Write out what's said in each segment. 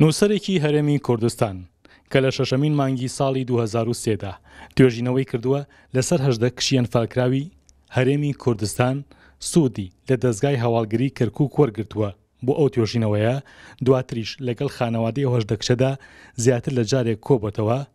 نووسەرێکی هەرێمی کوردستان کە لە شەشەمین مانگی ساڵی دوو هەزار و سێ دا توێژینەوەی کردووە لەسەر هەژدە کچی ئەنفالکراوی هەرێمی کوردستان سوودی لە دەزگای هەواڵگری کەرکووک وەرگرتووە بۆ ئەو توێژینەوەیە دواتریش لەگەڵ خانەوادەی ئەو هەژدە کچەدا زیاتر لە جارێک کۆبۆتەوە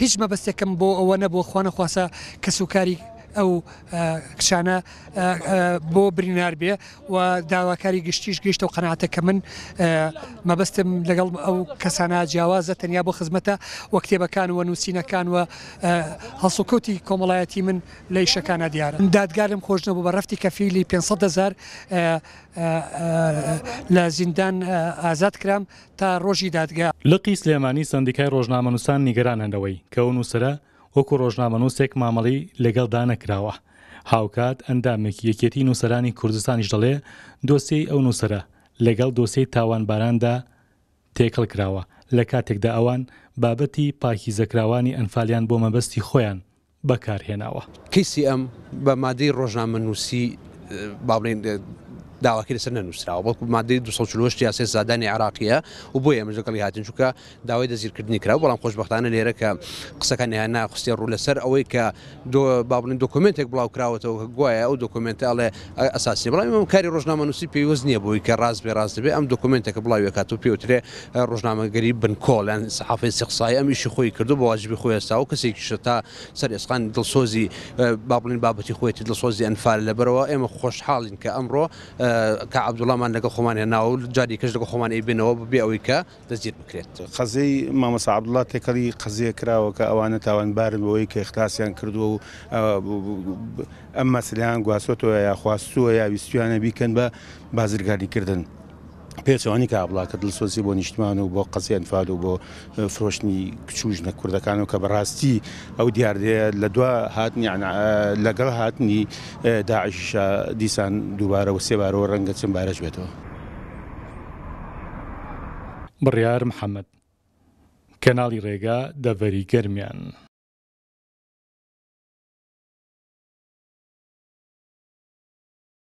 هیچ مەبەستێکم بۆ ئەوە نەبووە خوانەخواستە کەس و کاری ئەو کچانە بۆ برینار بێ و داواکاری گشتیش گەشتە و قەناتە کە من مەبەستم لەگەڵ ئەو کەسانە جیاوازە تەنیا بۆ خزمەتە وە کتێبەکان و نووسینەکان و هەڵسوکەوتی کۆمەڵایەتی من لە یشەکانە دیارە دادگارم خۆش نەبوو بە ڕفتی کەفیلی 500 هزار لە زیندان ئازاد کرام تا ڕۆژی دادگا. لقی سلێمانی سەندیکای ڕۆژنامەنووسان نیگەرانە لەوەی کە ئەو نووسەرە وەکو ڕۆژنامەنووسێک مامەڵەی لەگەڵدا نەکراوە، هاوکات ئەندامێکی یەکێتیی نووسەرانی کوردستانیش دەڵێ دۆسیەی ئەو نووسەرە لەگەڵ دۆسیەی تاوانباراندا تێکەڵ کراوە، لەکاتێکدا ئەوان بابەتی پاکیزەکراوانی ئەنفالیان بۆ مەبەستی خۆیان بەکارهێناوە. کەیسی ئەم، بە مادەی ڕۆژنامەنووسی با بڵێین داواکەی لەسەر نەنووسراوە، بەڵکو مادەی دوو سەد و چل و هەشت یاسای سزادانی عێراقییە و بۆیە ئێمەش لەگەڵی هاتین، چونکە داوای دەستگیرکردنی کرا، بەڵام خۆشبەختانە لێرە کە قسەکانی هانا خستیە ڕوو لەسەر ئەوەی کە با بڵێین دۆکۆمێنتێک بڵاوکراوەتەوە کە گوایە ئەو دۆکۆمێنتە ئەڵێ، ئەوە ئەساسیە بەڵام ئێمە کاری ڕۆژنامەنووسی پێیوەست نیە بەوەی کە ڕاست بێ ڕاست بێ ئەم دۆکۆمێنتە کە بڵاوی ئەکات و پێوترێ ڕۆژنامەگەری بنکۆڵ یان سەحافەی سیقسایی ئەم ئیشی خۆی کردووە بە واجبی خۆی هەستا و کەسێکیشە تا سەر ئێسقان دڵسۆزی با بڵێین بابەتی خۆیەتی دڵسۆزی ئەنفالە لەبەرەوە ئێمە خۆشحاڵین کە ئەمڕۆ کاک عەبدوڵڵامان لەگەڵ خۆمان هێناوە و جاریکەش لەگەڵ خۆمان ئەیبەینەوە بەبێ ئەوەی کە دەستگیر بکرێت. قەزیەی مامۆستا عەبدوڵا تێکەڵی قەزیە کراوە کە ئەوانە تاوانبارن بەوەی کە ئیخلاسیان کردووە و ئەم مەسەلەیان گواستۆتەوە یا خواستووە یا ویستویانە بیکەن بە بازرگانیکردن. پێچەوانەی کە ئابڵا کە دڵسۆزی بۆ نیشتمان و بۆ قەزیە ئەنفال و بۆ فرۆشتنی کچ و ژنە کوردەکان و کە بەڕاستی ئەو دیاردەیە لە دوا هاتنی لەگەڵ هاتنی داعشیشە دیسان دووبارە و سێبارەوە ڕەنگە چەند بارەش بێتەوە. بڕیار محەمەد. کەناڵی ڕێگا دەڤەری گەرمیان.